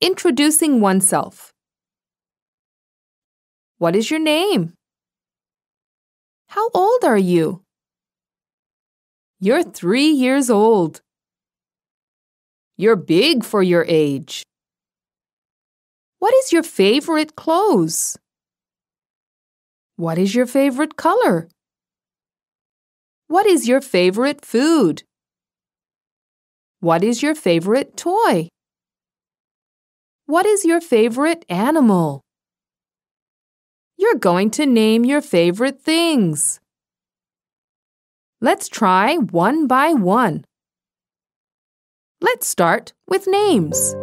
Introducing oneself. What is your name? How old are you? You're three years old. You're big for your age. What is your favorite clothes? What is your favorite color? What is your favorite food? What is your favorite toy? What is your favorite animal? You're going to name your favorite things. Let's try one by one. Let's start with names.